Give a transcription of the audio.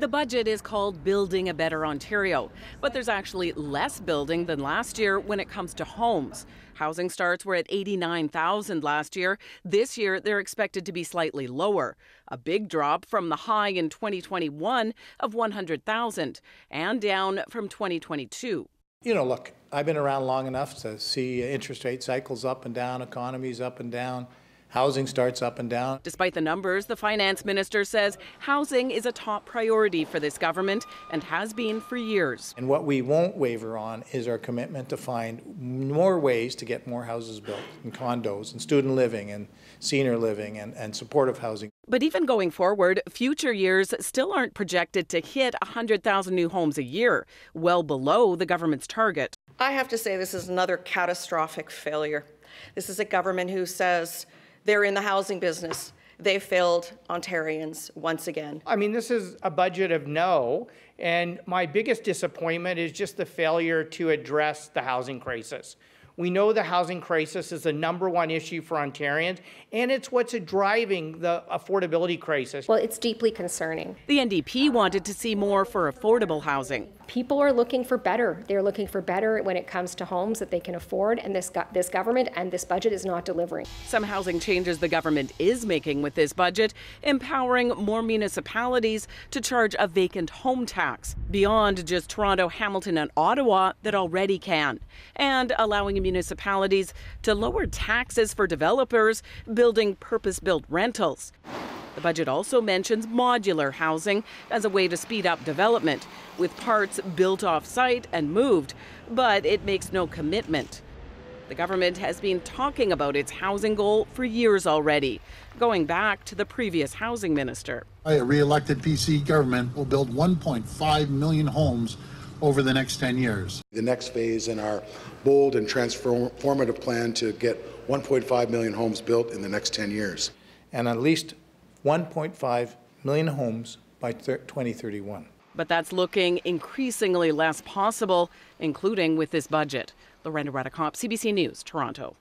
The budget is called Building a Better Ontario, but there's actually less building than last year when it comes to homes. Housing starts were at 89,000 last year. This year, they're expected to be slightly lower, a big drop from the high in 2021 of 100,000 and down from 2022. You know, look, I've been around long enough to see interest rate cycles up and down, economies up and down, housing starts up and down. Despite the numbers, the finance minister says housing is a top priority for this government and has been for years. And what we won't waver on is our commitment to find more ways to get more houses built and condos and student living and senior living and, and supportive housing. But even going forward, future years still aren't projected to hit 100,000 new homes a year, well below the government's target. I have to say this is another catastrophic failure. This is a government who says they're in the housing business. They failed Ontarians once again. I mean, this is a budget of no, and my biggest disappointment is just the failure to address the housing crisis. We know the housing crisis is the number one issue for Ontarians, and it's what's driving the affordability crisis. Well, it's deeply concerning. The NDP wanted to see more for affordable housing. People are looking for better. They're looking for better when it comes to homes that they can afford, and this, go- this government and this budget is not delivering. Some housing changes the government is making with this budget, empowering more municipalities to charge a vacant home tax beyond just Toronto, Hamilton, and Ottawa that already can, and allowing municipalities to lower taxes for developers building purpose built rentals. The budget also mentions modular housing as a way to speed up development, with parts built off site and moved, but it makes no commitment. The government has been talking about its housing goal for years already, going back to the previous housing minister. A re elected PC government will build 1.5 million homes over the next 10 years. The next phase in our bold and transformative plan to get 1.5 million homes built in the next 10 years. And at least 1.5 million homes by 2031. But that's looking increasingly less possible, including with this budget. Lorenda Reddekopp, CBC News, Toronto.